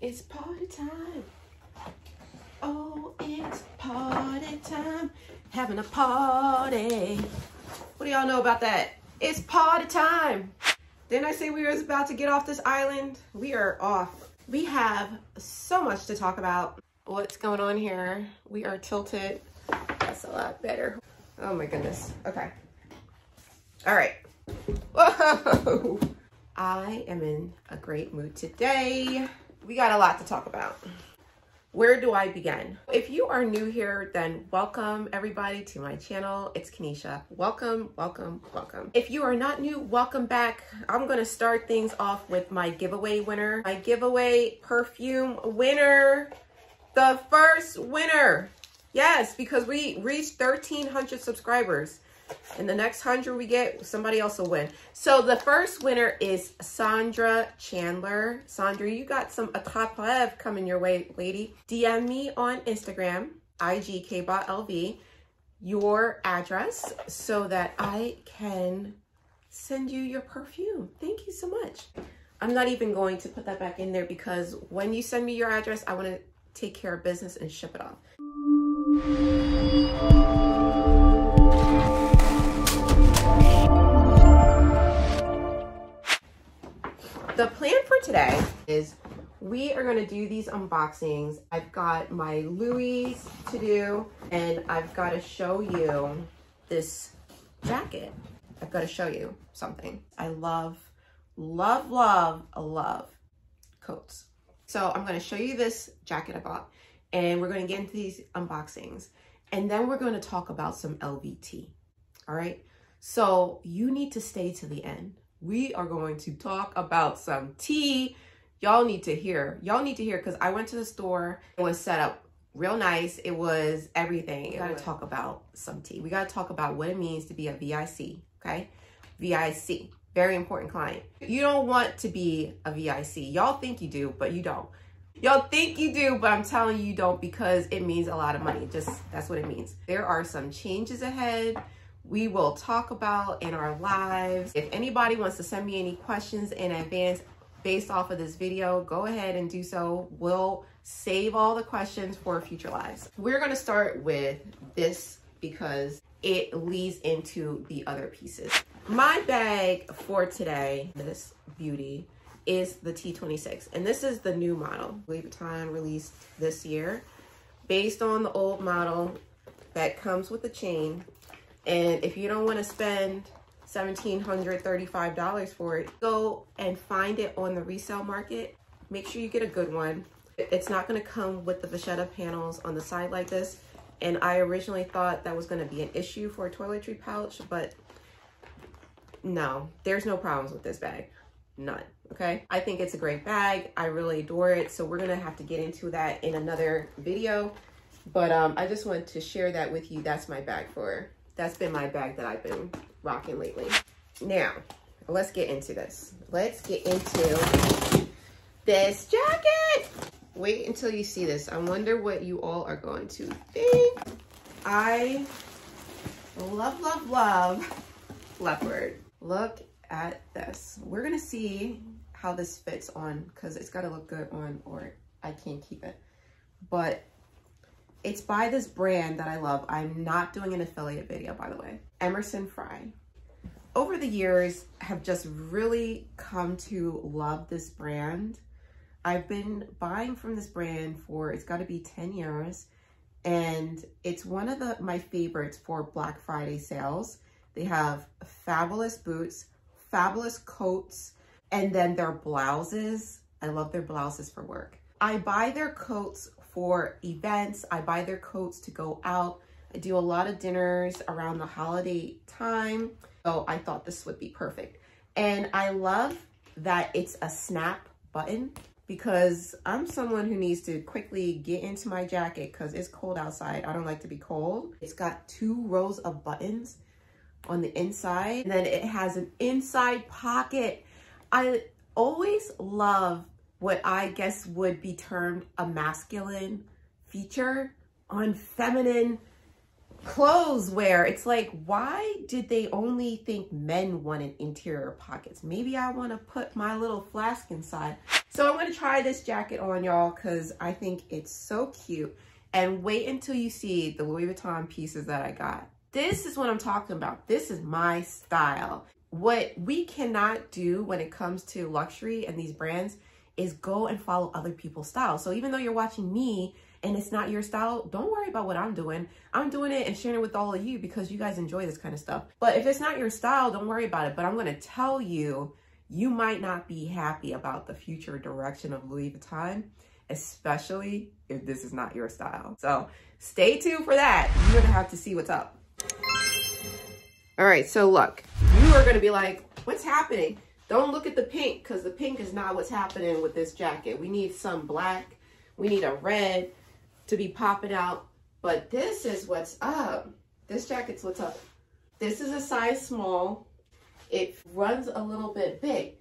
It's party time. Oh, it's party time. Having a party. What do y'all know about that? It's party time. Didn't I say we was about to get off this island? We are off. We have so much to talk about. What's going on here? We are tilted. That's a lot better. Oh my goodness. Okay. All right. Whoa. I am in a great mood today. We got a lot to talk about. Where do I begin? If you are new here, then welcome everybody to my channel. It's Kenysha. Welcome, welcome, welcome. If you are not new, welcome back. I'm gonna start things off with my giveaway winner. My giveaway perfume winner, the first winner. Yes, because we reached 1,300 subscribers. And the next 100 we get, somebody else will win. So the first winner is Sandra Chandler. Sandra, you got some attrape coming your way, lady. DM me on Instagram, IGKBotLV, your address so that I can send you your perfume. Thank you so much. I'm not even going to put that back in there because when you send me your address, I want to take care of business and ship it off. The plan for today is we are to do these unboxings. I've got my Louis to do and I've got to show you this jacket. I've got to show you something. I love, love, love, love coats. So I'm to show you this jacket I bought and we're to get into these unboxings and then we're to talk about some LVT. All right. So you need to stay to the end. We are going to talk about some tea. Y'all need to hear. Y'all need to hear because I went to the store. It was set up real nice. It was everything. We got to talk about some tea. We got to talk about what it means to be a VIC. Okay. VIC. Very important client. You don't want to be a VIC. Y'all think you do, but you don't. Y'all think you do, but I'm telling you, you don't because it means a lot of money. Just that's what it means. There are some changes ahead we will talk about in our lives. If anybody wants to send me any questions in advance based off of this video, go ahead and do so. We'll save all the questions for future lives. We're gonna start with this because it leads into the other pieces. My bag for today, this beauty, is the T26. And this is the new model. Louis Vuitton released this year based on the old model that comes with the chain. And if you don't want to spend $1,735 for it, go and find it on the resale market. Make sure you get a good one. It's not going to come with the vachetta panels on the side like this. And I originally thought that was going to be an issue for a toiletry pouch, but no, there's no problems with this bag. None, okay? I think it's a great bag. I really adore it. So we're going to have to get into that in another video. But um, I just wanted to share that with you. That's my bag for that's been my bag that I've been rocking lately. Now, let's get into this. Let's get into this jacket. Wait until you see this. I wonder what you all are going to think. I love, love, love leopard. Look at this. We're gonna see how this fits on because it's gotta look good on or I can't keep it. But it's by this brand that I love. I'm not doing an affiliate video, by the way. Emerson Fry. Over the years, have just really come to love this brand. I've been buying from this brand for, it's got to be 10 years. And it's one of the my favorites for Black Friday sales. They have fabulous boots, fabulous coats, and then their blouses. I love their blouses for work. I buy their coats for events. I buy their coats to go out. I do a lot of dinners around the holiday time. So I thought this would be perfect. And I love that it's a snap button because I'm someone who needs to quickly get into my jacket because it's cold outside. I don't like to be cold. It's got two rows of buttons on the inside and then it has an inside pocket. I always love what I guess would be termed a masculine feature on feminine clothes wear. It's like, why did they only think men wanted interior pockets? Maybe I want to put my little flask inside. So I'm going to try this jacket on y'all because I think it's so cute. And wait until you see the Louis Vuitton pieces that I got. This is what I'm talking about. This is my style. What we cannot do when it comes to luxury and these brands is go and follow other people's style. So even though you're watching me and it's not your style, don't worry about what I'm doing. I'm doing it and sharing it with all of you because you guys enjoy this kind of stuff. But if it's not your style, don't worry about it. But I'm going to tell you, you might not be happy about the future direction of Louis Vuitton, especially if this is not your style. So stay tuned for that. You're going to have to see what's up. All right, so look, you are going to be like, what's happening? Don't look at the pink because the pink is not what's happening with this jacket. We need some black. We need a red to be popping out. But this is what's up. This jacket's what's up. This is a size small. It runs a little bit big.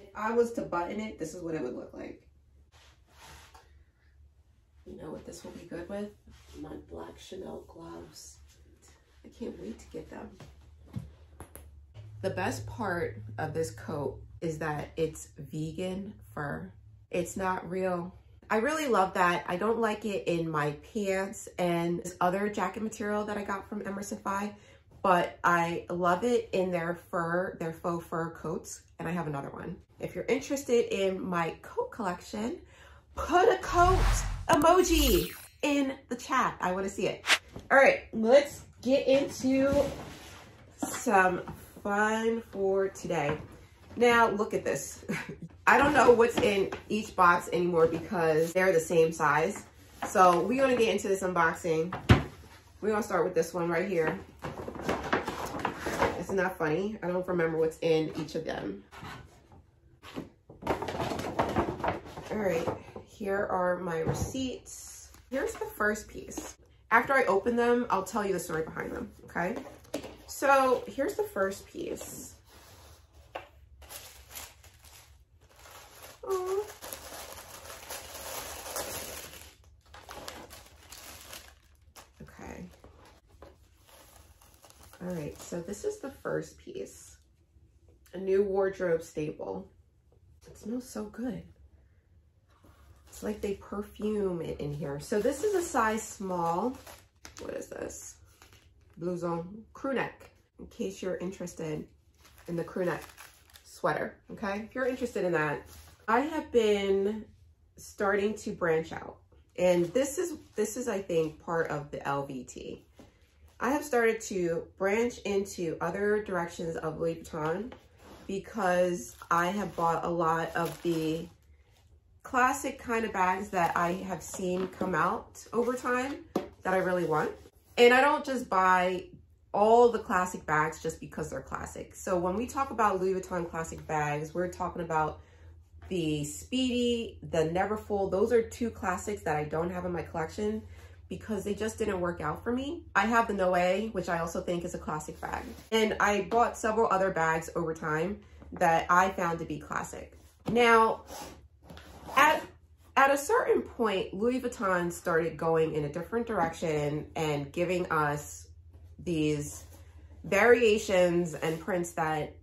If I was to button it, this is what it would look like. You know what this will be good with? My black Chanel gloves. I can't wait to get them. The best part of this coat is that it's vegan fur. It's not real I really love that. I don't like it in my pants and this other jacket material that I got from Emerson Fry, but I love it in their fur, their faux fur coats, and I have another one. If you're interested in my coat collection, put a coat emoji in the chat. I want to see it. All right, let's get into some fun for today. Now, look at this. I don't know what's in each box anymore because they're the same size. So we're gonna get into this unboxing. We're gonna start with this one right here. It's not funny? I don't remember what's in each of them. All right, here are my receipts. Here's the first piece. After I open them, I'll tell you the story behind them, okay? So here's the first piece. Okay. All right, so this is the first piece. A new wardrobe staple. It smells so good. It's like they perfume it in here. So this is a size small. What is this? Blouson crew neck, in case you're interested in the crew neck sweater, okay? If you're interested in that, I have been starting to branch out. And this is, this is, I think, part of the LVT. I have started to branch into other directions of Louis Vuitton because I have bought a lot of the classic kind of bags that I have seen come out over time that I really want. And I don't just buy all the classic bags just because they're classic. So when we talk about Louis Vuitton classic bags, we're talking about the Speedy, the Neverfull. Those are two classics that I don't have in my collection because they just didn't work out for me. I have the Noé, which I also think is a classic bag. And I bought several other bags over time that I found to be classic. Now, at, at a certain point, Louis Vuitton started going in a different direction and giving us these variations and prints that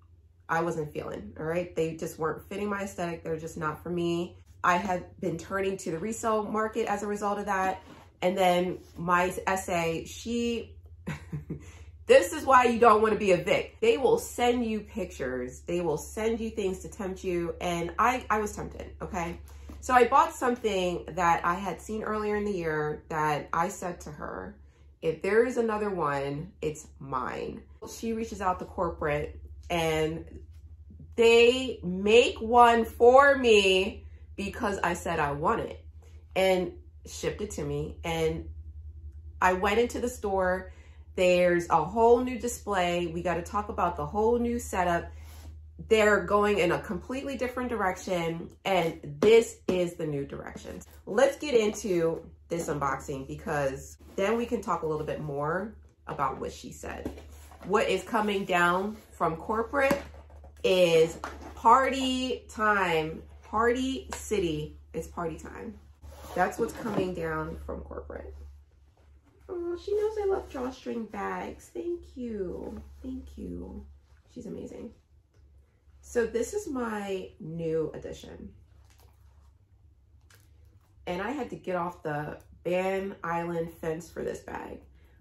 I wasn't feeling, all right? They just weren't fitting my aesthetic. They're just not for me. I had been turning to the resale market as a result of that. And then my SA, she, this is why you don't want to be a VIC. They will send you pictures. They will send you things to tempt you. And I, I was tempted, okay? So I bought something that I had seen earlier in the year that I said to her, if there is another one, it's mine. She reaches out to corporate and they make one for me because I said I want it and shipped it to me. And I went into the store. There's a whole new display. We got to talk about the whole new setup. They're going in a completely different direction. And this is the new direction. Let's get into this unboxing because then we can talk a little bit more about what she said what is coming down from corporate is party time. Party city is party time. That's what's coming down from corporate. Oh, she knows I love drawstring bags. Thank you. Thank you. She's amazing. So this is my new addition. And I had to get off the Ban Island fence for this bag.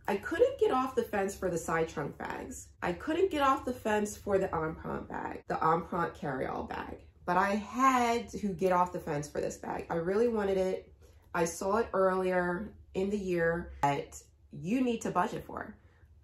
I couldn't get off the fence for the side trunk bags. I couldn't get off the fence for the Empreinte bag, the Empreinte carry-all bag. But I had to get off the fence for this bag. I really wanted it. I saw it earlier in the year that you need to budget for.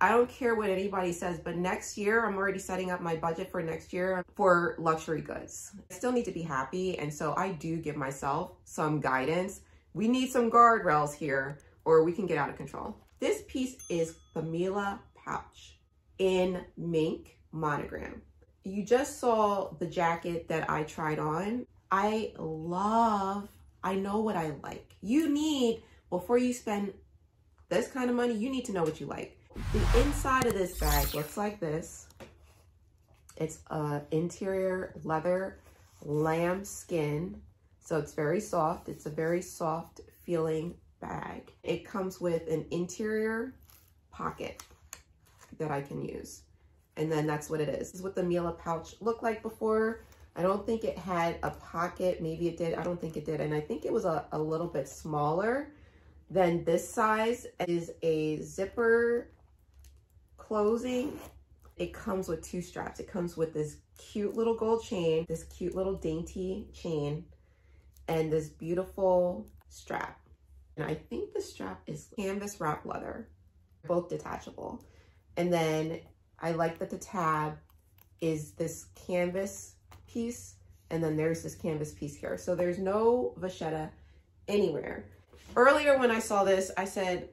I don't care what anybody says, but next year, I'm already setting up my budget for next year for luxury goods. I still need to be happy, and so I do give myself some guidance. We need some guardrails here, or we can get out of control. This piece is the Milla pouch in mink monogram. You just saw the jacket that I tried on. I love, I know what I like. You need, before you spend this kind of money, you need to know what you like. The inside of this bag looks like this. It's a interior leather lamb skin. So it's very soft. It's a very soft feeling bag. It comes with an interior pocket that I can use. And then that's what it is. This is what the Milla pouch looked like before. I don't think it had a pocket. Maybe it did. I don't think it did. And I think it was a, a little bit smaller than this size. It is a zipper closing, it comes with two straps. It comes with this cute little gold chain, this cute little dainty chain, and this beautiful strap. And I think the strap is canvas wrap leather, both detachable. And then I like that the tab is this canvas piece, and then there's this canvas piece here. So there's no vachetta anywhere. Earlier when I saw this, I said,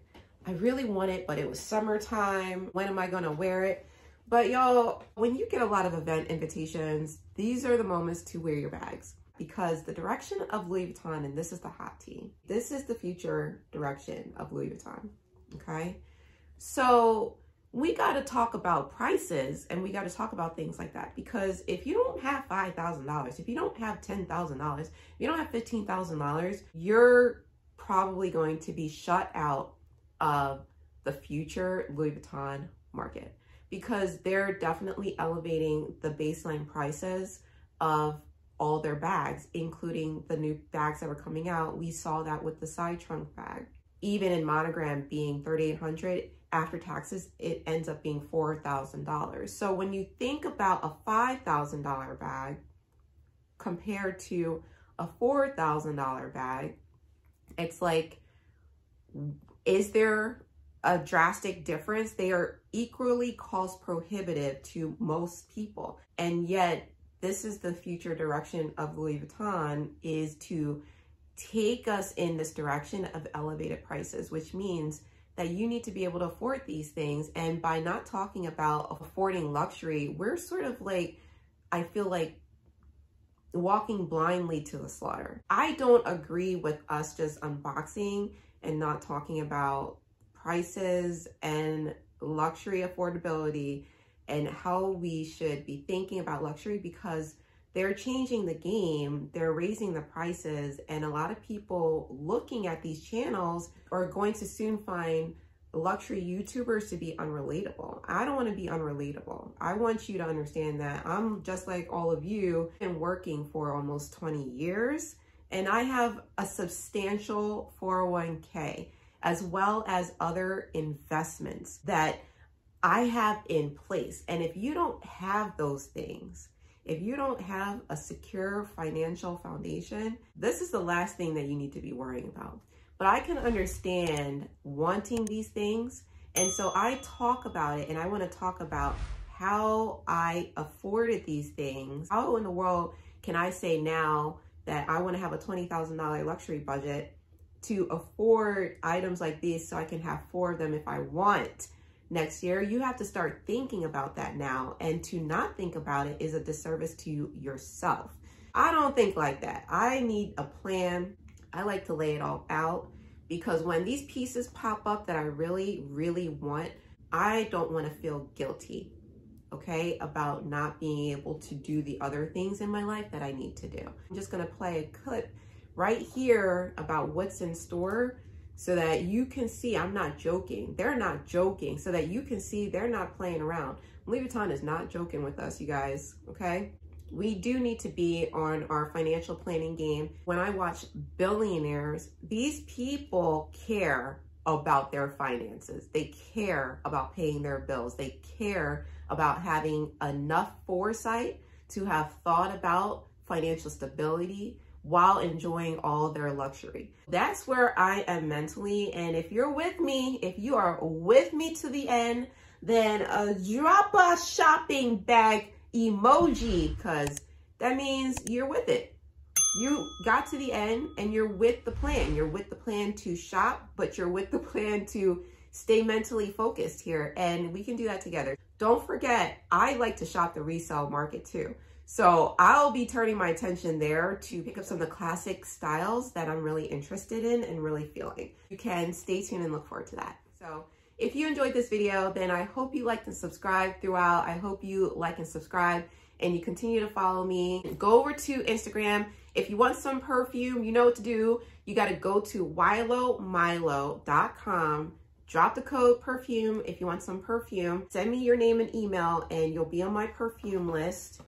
I really want it, but it was summertime. When am I gonna wear it? But y'all, when you get a lot of event invitations, these are the moments to wear your bags because the direction of Louis Vuitton, and this is the hot tea, this is the future direction of Louis Vuitton, okay? So we got to talk about prices and we got to talk about things like that because if you don't have $5,000, if you don't have $10,000, if you don't have $15,000, you're probably going to be shut out of the future Louis Vuitton market because they're definitely elevating the baseline prices of all their bags, including the new bags that were coming out. We saw that with the side trunk bag. Even in monogram being 3800 after taxes, it ends up being $4,000. So when you think about a $5,000 bag compared to a $4,000 bag, it's like is there a drastic difference? They are equally cost prohibitive to most people. And yet this is the future direction of Louis Vuitton is to take us in this direction of elevated prices, which means that you need to be able to afford these things. And by not talking about affording luxury, we're sort of like, I feel like walking blindly to the slaughter. I don't agree with us just unboxing and not talking about prices and luxury affordability and how we should be thinking about luxury because they're changing the game, they're raising the prices, and a lot of people looking at these channels are going to soon find luxury YouTubers to be unrelatable. I don't want to be unrelatable. I want you to understand that I'm just like all of you and working for almost 20 years and I have a substantial 401k as well as other investments that I have in place. And if you don't have those things, if you don't have a secure financial foundation, this is the last thing that you need to be worrying about. But I can understand wanting these things. And so I talk about it and I want to talk about how I afforded these things. How in the world can I say now that I want to have a $20,000 luxury budget to afford items like these so I can have four of them if I want next year, you have to start thinking about that now. And to not think about it is a disservice to yourself. I don't think like that. I need a plan. I like to lay it all out because when these pieces pop up that I really, really want, I don't want to feel guilty okay, about not being able to do the other things in my life that I need to do. I'm just gonna play a clip right here about what's in store so that you can see I'm not joking. They're not joking so that you can see they're not playing around. Louis Vuitton is not joking with us, you guys, okay? We do need to be on our financial planning game. When I watch billionaires, these people care about their finances. They care about paying their bills. They care about having enough foresight to have thought about financial stability while enjoying all their luxury. That's where I am mentally. And if you're with me, if you are with me to the end, then uh, drop a shopping bag emoji because that means you're with it. You got to the end and you're with the plan. You're with the plan to shop, but you're with the plan to stay mentally focused here. And we can do that together. Don't forget, I like to shop the resale market too. So I'll be turning my attention there to pick up some of the classic styles that I'm really interested in and really feeling. You can stay tuned and look forward to that. So if you enjoyed this video, then I hope you like and subscribe throughout. I hope you like and subscribe and you continue to follow me. Go over to Instagram. If you want some perfume, you know what to do. You got to go to wilomilo.com drop the code perfume if you want some perfume. Send me your name and email and you'll be on my perfume list